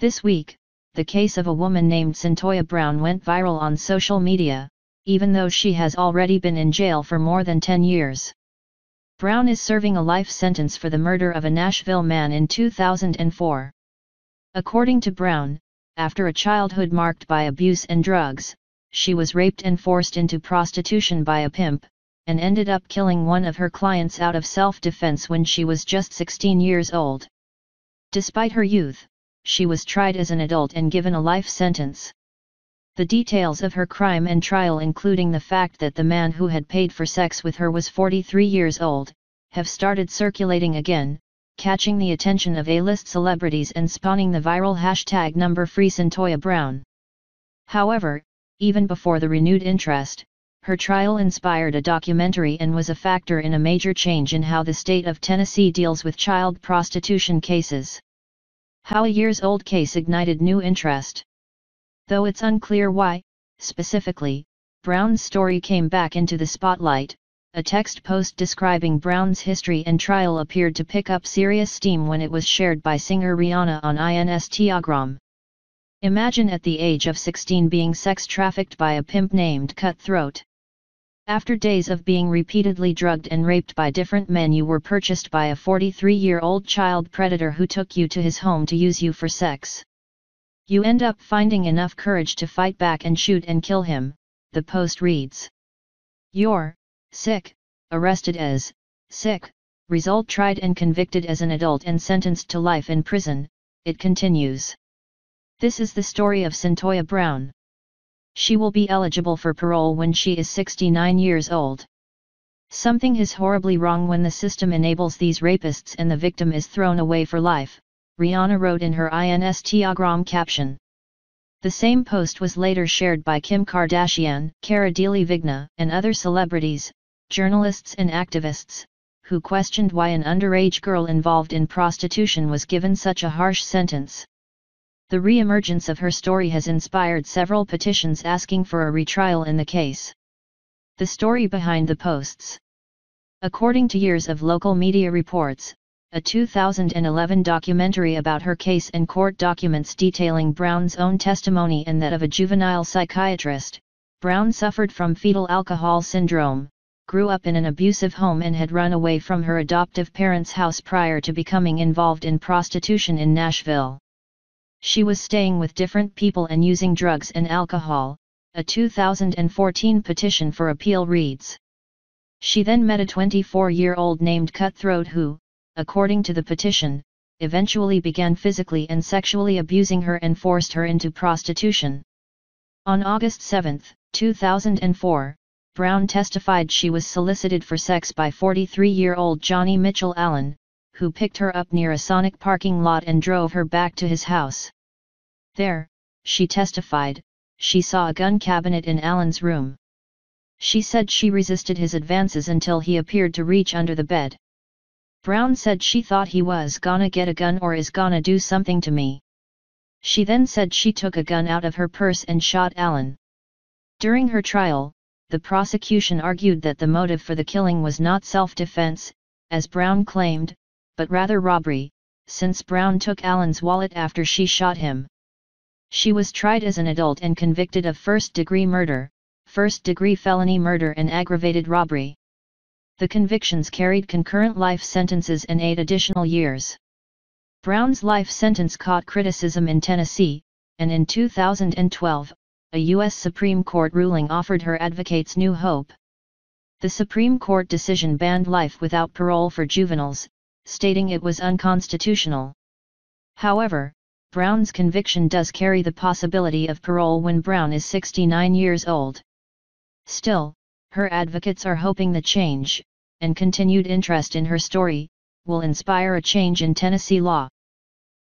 This week, the case of a woman named Cyntoia Brown went viral on social media, even though she has already been in jail for more than 10 years. Brown is serving a life sentence for the murder of a Nashville man in 2004. According to Brown, after a childhood marked by abuse and drugs, she was raped and forced into prostitution by a pimp, and ended up killing one of her clients out of self-defense when she was just 16 years old. Despite her youth, she was tried as an adult and given a life sentence. The details of her crime and trial including the fact that the man who had paid for sex with her was 43 years old, have started circulating again, catching the attention of A-list celebrities and spawning the viral hashtag number free Cyntoia Brown. However, even before the renewed interest, her trial inspired a documentary and was a factor in a major change in how the state of Tennessee deals with child prostitution cases. How a years-old case ignited new interest. Though it's unclear why, specifically, Brown's story came back into the spotlight, a text post describing Brown's history and trial appeared to pick up serious steam when it was shared by singer Rihanna on Instagram. Imagine at the age of 16 being sex trafficked by a pimp named Cutthroat. After days of being repeatedly drugged and raped by different men you were purchased by a 43-year-old child predator who took you to his home to use you for sex. You end up finding enough courage to fight back and shoot and kill him, the post reads. You're, sick, arrested as, sick, result tried and convicted as an adult and sentenced to life in prison, it continues. This is the story of Cyntoia Brown. She will be eligible for parole when she is 69 years old. Something is horribly wrong when the system enables these rapists and the victim is thrown away for life, Rihanna wrote in her Instagram caption. The same post was later shared by Kim Kardashian, Cara Delevingne, and other celebrities, journalists and activists, who questioned why an underage girl involved in prostitution was given such a harsh sentence. The re-emergence of her story has inspired several petitions asking for a retrial in the case. The story behind the posts. According to years of local media reports, a 2011 documentary about her case and court documents detailing Brown's own testimony and that of a juvenile psychiatrist, Brown suffered from fetal alcohol syndrome, grew up in an abusive home and had run away from her adoptive parents' house prior to becoming involved in prostitution in Nashville. She was staying with different people and using drugs and alcohol, a 2014 petition for appeal reads. She then met a 24-year-old named Cutthroat who, according to the petition, eventually began physically and sexually abusing her and forced her into prostitution. On August 7, 2004, Brown testified she was solicited for sex by 43-year-old Johnny Mitchell Allen, who picked her up near a Sonic parking lot and drove her back to his house. There, she testified, she saw a gun cabinet in Allen's room. She said she resisted his advances until he appeared to reach under the bed. Brown said she thought he was gonna get a gun or is gonna do something to me. She then said she took a gun out of her purse and shot Allen. During her trial, the prosecution argued that the motive for the killing was not self-defense, as Brown claimed, but rather robbery, since Brown took Allen's wallet after she shot him. She was tried as an adult and convicted of first-degree murder, first-degree felony murder and aggravated robbery. The convictions carried concurrent life sentences and eight additional years. Brown's life sentence caught criticism in Tennessee, and in 2012, a U.S. Supreme Court ruling offered her advocates new hope. The Supreme Court decision banned life without parole for juveniles, stating it was unconstitutional. However, Brown's conviction does carry the possibility of parole when Brown is 69 years old. Still, her advocates are hoping the change, and continued interest in her story, will inspire a change in Tennessee law.